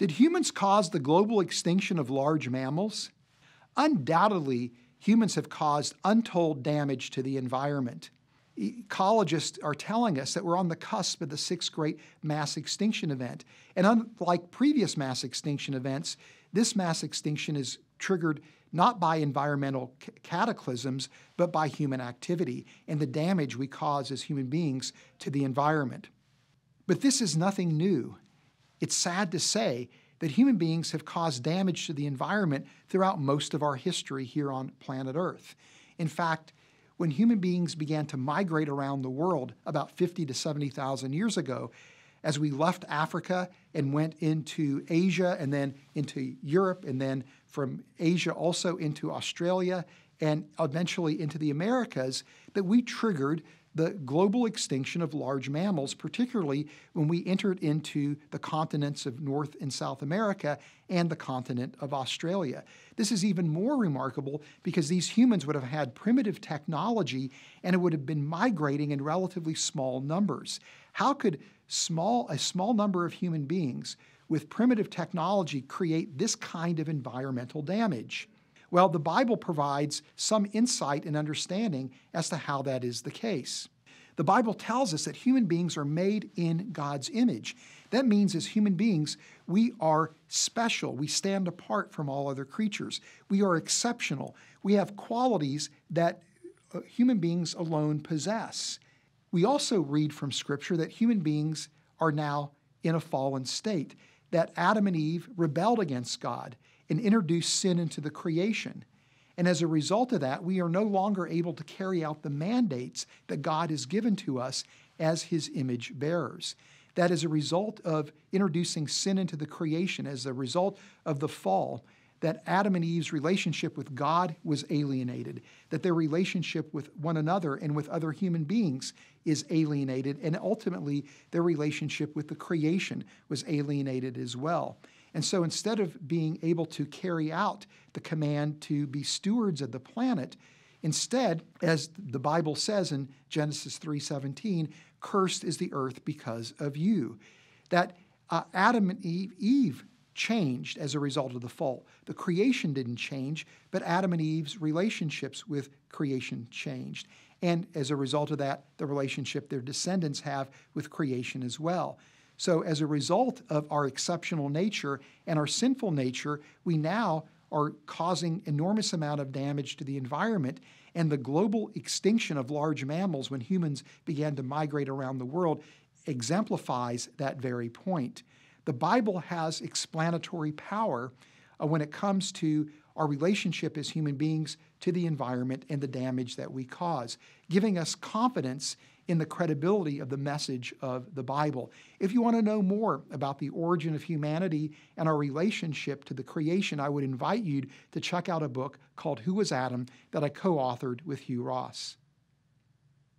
Did humans cause the global extinction of large mammals? Undoubtedly, humans have caused untold damage to the environment. Ecologists are telling us that we're on the cusp of the sixth great mass extinction event. And unlike previous mass extinction events, this mass extinction is triggered not by environmental cataclysms, but by human activity and the damage we cause as human beings to the environment. But this is nothing new. It's sad to say that human beings have caused damage to the environment throughout most of our history here on planet Earth. In fact, when human beings began to migrate around the world about 50 to 70,000 years ago, as we left Africa and went into Asia and then into Europe and then from Asia also into Australia and eventually into the Americas, that we triggered the global extinction of large mammals, particularly when we entered into the continents of North and South America and the continent of Australia. This is even more remarkable because these humans would have had primitive technology and it would have been migrating in relatively small numbers. How could small, a small number of human beings with primitive technology create this kind of environmental damage? Well, the Bible provides some insight and understanding as to how that is the case. The Bible tells us that human beings are made in God's image. That means, as human beings, we are special. We stand apart from all other creatures. We are exceptional. We have qualities that uh, human beings alone possess. We also read from Scripture that human beings are now in a fallen state, that Adam and Eve rebelled against God and introduced sin into the creation. And as a result of that, we are no longer able to carry out the mandates that God has given to us as His image bearers. That is a result of introducing sin into the creation, as a result of the fall, that Adam and Eve's relationship with God was alienated, that their relationship with one another and with other human beings is alienated, and ultimately their relationship with the creation was alienated as well. And so instead of being able to carry out the command to be stewards of the planet, instead, as the Bible says in Genesis 3:17, cursed is the earth because of you. That uh, Adam and Eve, Eve changed as a result of the fall. The creation didn't change, but Adam and Eve's relationships with creation changed. And as a result of that, the relationship their descendants have with creation as well. So, as a result of our exceptional nature and our sinful nature, we now are causing enormous amount of damage to the environment and the global extinction of large mammals when humans began to migrate around the world exemplifies that very point. The Bible has explanatory power uh, when it comes to our relationship as human beings to the environment and the damage that we cause, giving us confidence in the credibility of the message of the Bible. If you want to know more about the origin of humanity and our relationship to the creation, I would invite you to check out a book called Who Was Adam that I co authored with Hugh Ross.